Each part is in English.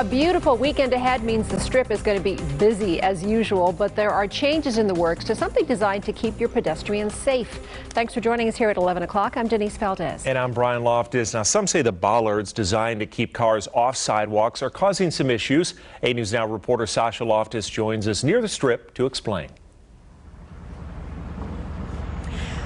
A beautiful weekend ahead means the strip is going to be busy as usual, but there are changes in the works to something designed to keep your pedestrians safe. Thanks for joining us here at 11 o'clock. I'm Denise Valdez. And I'm Brian Loftus. Now, some say the bollards designed to keep cars off sidewalks are causing some issues. 8 News Now reporter Sasha Loftus joins us near the strip to explain.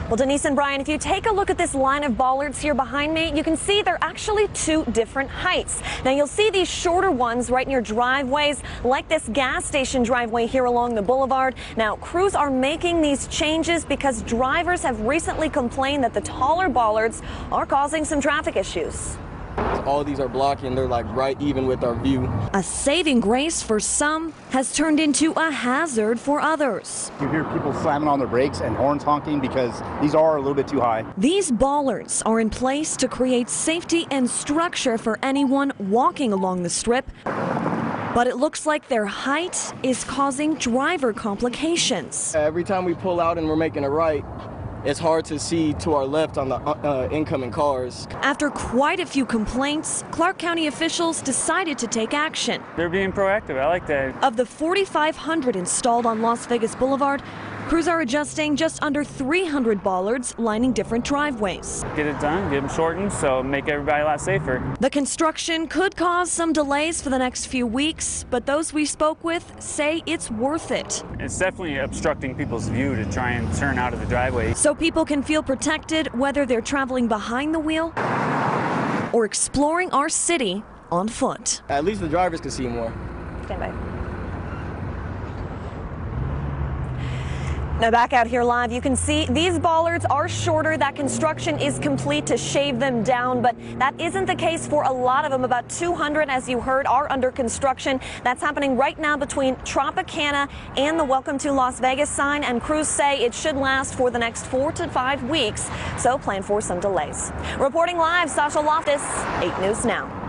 Well, Denise and Brian, if you take a look at this line of bollards here behind me, you can see they're actually two different heights. Now, you'll see these shorter ones right near driveways, like this gas station driveway here along the boulevard. Now, crews are making these changes because drivers have recently complained that the taller bollards are causing some traffic issues. All these are blocking, they're like right even with our view. A saving grace for some has turned into a hazard for others. You hear people slamming on their brakes and horns honking because these are a little bit too high. These bollards are in place to create safety and structure for anyone walking along the strip. But it looks like their height is causing driver complications. Every time we pull out and we're making a right, it's hard to see to our left on the uh, incoming cars. After quite a few complaints, Clark County officials decided to take action. They're being proactive. I like that. Of the 4,500 installed on Las Vegas Boulevard, Crews are adjusting just under 300 bollards lining different driveways. Get it done, get them shortened, so make everybody a lot safer. The construction could cause some delays for the next few weeks, but those we spoke with say it's worth it. It's definitely obstructing people's view to try and turn out of the driveway. So people can feel protected whether they're traveling behind the wheel or exploring our city on foot. At least the drivers can see more. Stand by. Now back out here live, you can see these bollards are shorter. That construction is complete to shave them down, but that isn't the case for a lot of them. About 200, as you heard, are under construction. That's happening right now between Tropicana and the Welcome to Las Vegas sign, and crews say it should last for the next four to five weeks, so plan for some delays. Reporting live, Sasha Loftus, 8 News Now.